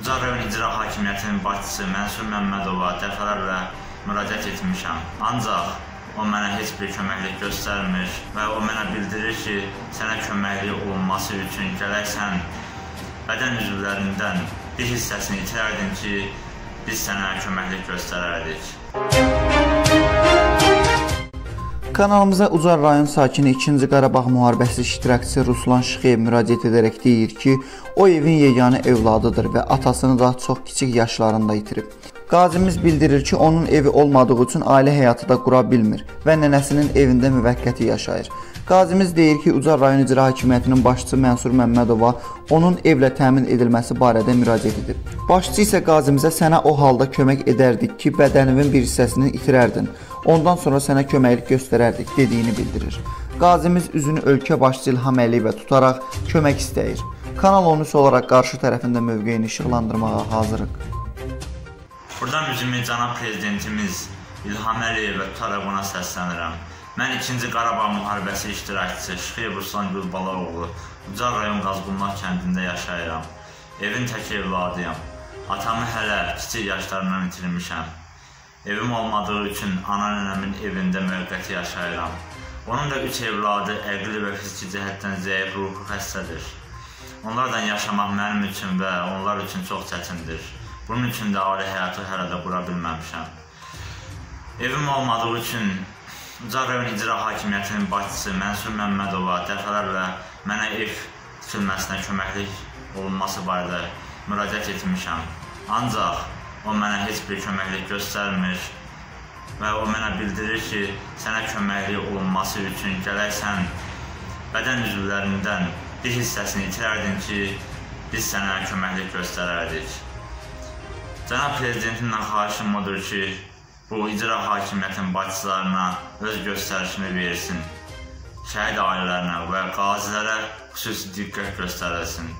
Ucar rayon icra hakimiyyətinin başçısı Mənsur Məmmədova dəfələrlə müraciət etmişəm. Ancaq o mənə heç bir köməklik göstərmir və o mənə bildirir ki, sənə köməklik olunması üçün gərək sən bədən üzvlərindən bir hissəsini itirərdin ki, biz sənə köməklik göstərərdik. Kanalımıza Ucar rayon sakini 2-ci Qarabağ müharibəsi iştirakçısı Ruslan Şıxeyev müraciət edərək deyir ki, o evin yeganə övladıdır və atasını da çox kiçik yaşlarında itirib. Qazimiz bildirir ki, onun evi olmadığı üçün ailə həyatı da qura bilmir və nənəsinin evində müvəqqəti yaşayır. Qazimiz deyir ki, Ucar rayon icra hakimiyyətinin başçısı Mənsur Məmmədova onun evlə təmin edilməsi barədə müraciət edib. Başçı isə qazimizə sənə o halda kömək edərdik ki, bədəninin bir hissəsini itirərdin. Ondan sonra sənə köməklik göstərərdik dediyini bildirir. Qazimiz üzünü ölkə başçı İlham Əliyevə tutaraq kömək istəyir. Kanal 13 olaraq qarşı tərəfində mövqeyini işıqlandırmağa hazırıq. Buradan üzümü cənab prezidentimiz İlham Əliyevə tutaraq ona səslənirəm. Mən 2-ci Qarabağ müharibəsi iştirakçısı Şıxıyev Ruslan Gülbalaoğlu Ucar rayon Qazqunlar kəndində yaşayıram. Evin tək evladıyam. Atamı hələ kiçik yaşlarından itirmişəm. Evim olmadığı üçün ana nənəmin evində müvəqqəti yaşayıram. Onun da üç evladı əqli və fiziki cəhətdən zəif ruhu xəstədir. Onlarla yaşamaq mənim üçün və onlar üçün çox çətindir. Bunun üçün də ali həyatı hələ də qura bilməmişəm. Evim olmadığı üçün Ucar rayon icra hakimiyyətinin başçısı Mənsur Məmmədova dəfələrlə mənə ev tikilməsinə köməklik olunması barədə müraciət etmişəm. Ancaq O mənə heç bir köməklik göstərmir və o mənə bildirir ki, sənə köməklik olunması üçün gərək sən bədən üzvlərindən bir hissəsini itirərdin ki, biz sənə köməklik göstərərdik. Cənab prezidentimdən xahişim odur ki, bu icra hakimiyyətinin başçılarına öz göstərişini versin. Şəhid ailələrinə və qazilərə xüsusi diqqət göstərilsin.